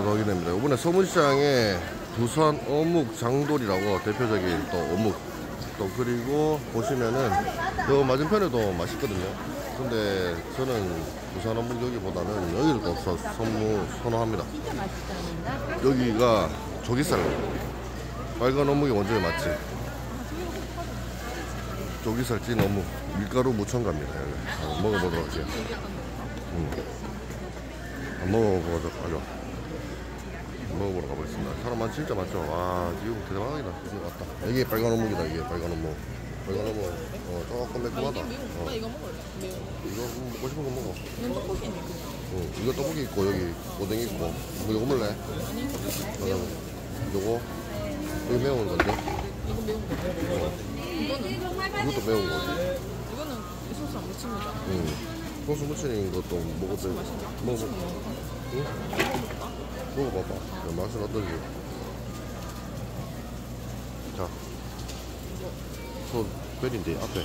확인됩니다. 이번에 서문시장에 부산 어묵 장돌이라고 대표적인 또 어묵 또 그리고 보시면은 요 맞은편에도 맛있거든요. 근데 저는 부산 어묵 여기보다는 여기를 또 서- 선무 선호합니다. 여기가 조기살 빨간 어묵이 원조의 맛집. 조기살 찐 어묵 밀가루 무첨가입니다. 여기. 한번 먹어보도록 할게요. 음. 먹어보도록 하죠. 먹어보러 가보겠습니다. 사람 진짜 많죠. 와, 지금 대박이다. 이거 왔다. 이게 빨간 어묵이다. 이게 빨간 어묵. 빨간 어묵. 어, 조금 매콤하다. 어, 나 이거 먹을래. 매운 거. 이거 먹고 싶은 거 먹어. 이건 떡볶이네. 응, 이거 떡볶이 있고 여기 오뎅 있고. 뭐 이거 먹을래? 아니, 맞아. 요거 이거 매운 건데. 이거 매운 거. 이거는 이것도 매운 거지. 이거는 이 소스 안 묻힙니다. 응. 소스 무치는 것도 먹어도 먹어. 응? 먹어봐봐. 야, 맛은 어떤지. 자. 손 베린데 앞에.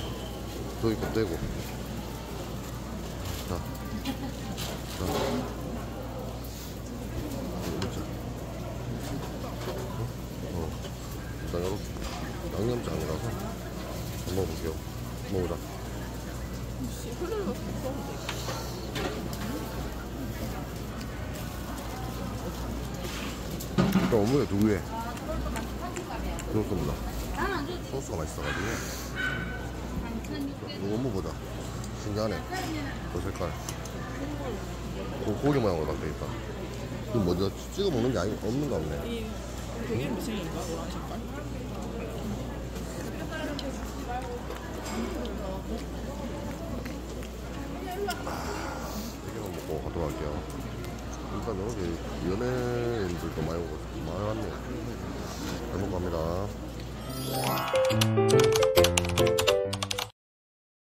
저기 kop 대고. 자. 자. 어? 어. 일단 이렇게 양념장이라서 한번 먹어볼게요. 먹어보자. 씨, 흘러서 돼. 일단 어묵에 두 개. 그렇습니다. 소스가 맛있어가지고. 이거 어묵 보자. 신기하네. 그 색깔. 고, 고기 모양으로 딱 돼있다. 이거 뭐죠? 찍어 먹는 게 아니, 없는가 보네. 이 그게 무슨 일인가? 노란 색깔? 튀겨만 먹고 가도록 할게요. 일단 여기 연예인들도 많이 오고,